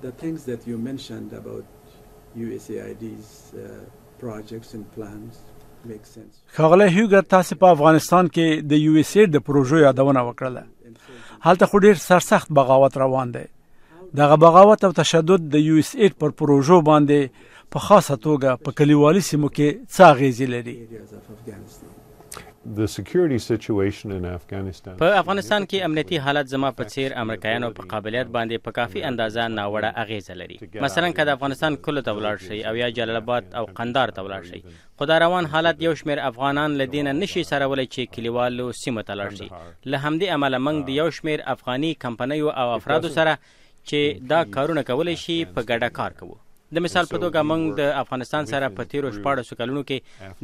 The things that you mentioned about USAID's projects and plans make sense. ښاغلی هیوګر تاسو په افغانستان کې د یو ایس ایډ د پروژو یادونه وکړه. هلته خو ډیر سرسخت بغاوت روان دی. دغه بغاوت او تشدد د یو ایس ایډ پر پروژو باندې په خاصه توګه په کلیوالي سیمو کې څه اغیزې لري؟ په افغانستان کې امنیتي حالت زما په څیر امریکایانو په قابلیت باندې په کافي اندازه ناوړه اغیزه لري مثلا که د افغانستان کلو ته ولاړ شئ او یا جلال آباد او قندار ته ولاړ شئ خو دا روان حالت یو شمیر افغانان له دې نه نشي څارولی چې کلیوالو سیمو ته لاړ شي له همدې امله موږ د یو شمیر افغاني کمپنیو او افرادو سره چې دا کارونه کولی شي په ګډه کار کوو د مثال په توګه موږ د افغانستان سره په تیرو شپاړسو کلونو کې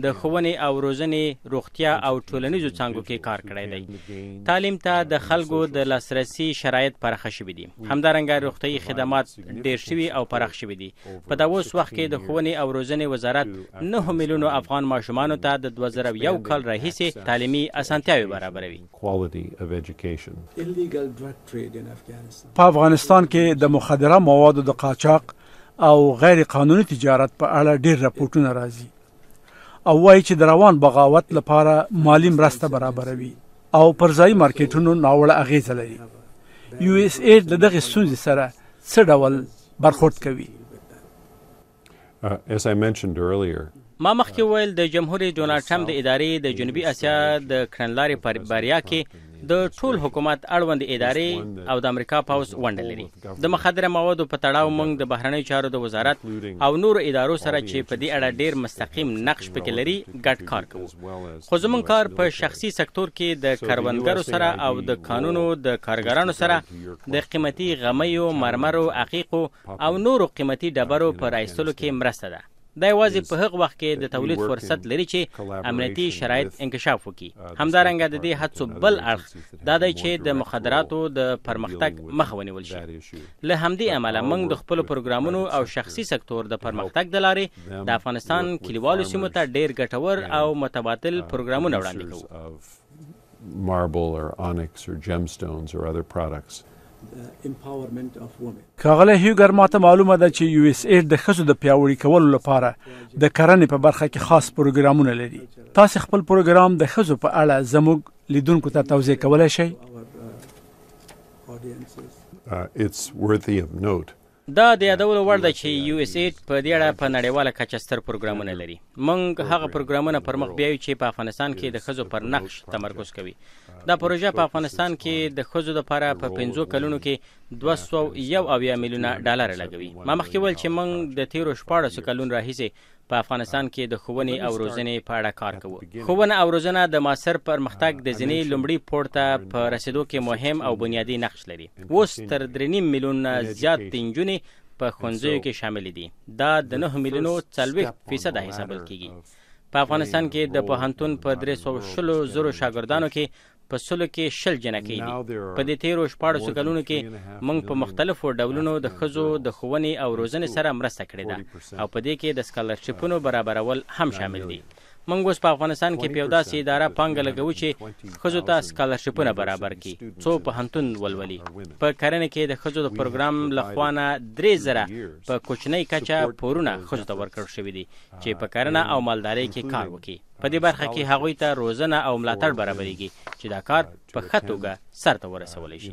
د ښوونې او روزنې روغتیا او ټولنیزو څانګو کې کار کړی دی تعلیم ته د خلکو د لاسرسي شرایط پراخه شوي دي همدارنګه روغتیايي خدمات ډیر شوي او پراخ شوي دي په دا اوس وخت کې د ښوونې او روزنې وزارت نه میلیونو افغان ماشومانو ته د 2001 کال راهیسې تعلیمي اسانتیاوې برابروي په افغانستان کې د مخدره موادو د قاچاق او غیر قانوني تجارت په اړه ډیر راپورټونه راځي او وایي چې د روان بغاوت لپاره مالی مرسته برابروي او پر ځای مارکیټونو ناوړه اغیز لري یو اس ایډ د دغه ستونزې سره څه ډول برخورد کوي ما مخکې وویل د جمهور رئیس ډونالډ ټرمپ د ادارې د جنوبي اسیا د کړنلارې په بریا کې د ټول حکومت اړوند ادارې او د امریکا پوځ ونډه لري د مخدره موادو په تړاو موږ د بهرنیو چارو د وزارت او نورو ادارو سره چې په دې اړه ډیر مستقیم نقش پکې لري ګډ کار کوو خو زموږ کار په شخصي سکتور کې د کروندګرو سره او د کانونو د کارګرانو سره د قیمتي غمیو مرمرو عقیقو او نورو قیمتي ډبرو په را ایستلو کې مرسته ده. دا یوازې په هغه وخت کې د تولید فرصت لري چې امنیتي شرایط انکشاف وکړي. همدارنګه د دې هڅو بل اړخ دا دی چې د مخدراتو د پرمختګ مخه ونیول شي. له همدې امله موږ د خپلو پروګرامونو او شخصي سکتور د پرمختګ د لارې د افغانستان کلیوالو سیمو ته ډېر ګټور او متبادل پروګرامونه وړاندې کوو. ښاغلی هیوګر ماته معلومه ده چې یو اس اېډ د ښځو د پیاوړي کولو لپاره د کرنې په برخه کې خاص پروګرامونه لري تاسو خپل پروګرام د ښځو په اړه زموږ لیدونکو ته توضیح کولای شئ؟ دا د یادولو وړ ده چې یو اس اېډ په دې اړه په نړیواله کچه ستر پروګرامونه لري. موږ هغه پروګرامونه پر مخ بیایو چې په افغانستان کې د ښځو پر نقش تمرکز کوي. دا پروژه په افغانستان کې د ښځو لپاره په پنځو کلونو کې دوه سوه او یو اویا میلیونه ډالر لګوي. ما مخکې وویل چې موږ د تېرو شپاړسو کلونو راهیسې په افغانستان کې د ښوونې او روزنې په اړه کار کوو. ښوونه او روزنه د معاصر پرمختګ د زینې لومړي پوړ ته په رسېدو کې مهم او بنیادي نقش لري. اوس تر درې نیم میلیون نه زیاتې نجونې په ښوونځیو کې شاملې دي، دا د نهه میلیونو څلوېښت فیصده حسابول کېږي. په افغانستان کې د پوهنتون په درې سوه شلو زرو شاګردانو کې په سلو کې شل جینکۍ دي. په دې تېرو شپاړسو کلونو کې موږ په مختلفو ډولونو د ښځو د ښوونې او روزنې سره مرسته کړې ده او په دې کې د سکالرشیپونو برابرول هم شامل دي. موږ اوس په افغانستان کې په یو داسې اداره پانګه لګوو چې ښځو ته سکالرشیپونه برابر کړي څو پوهنتون ولولي. په کرنې کې د ښځو د پروګرام له خوا نه درې زره په کوچنۍ کچه پورونه ښځو ته ورکړل شوي دي چې په کرنه او مالدارۍ کې کار وکړي. په دې برخه کې هغوی ته روزنه او ملاتړ برابرېږي چې دا کار په ښه توګه سر ته ورسولی شي.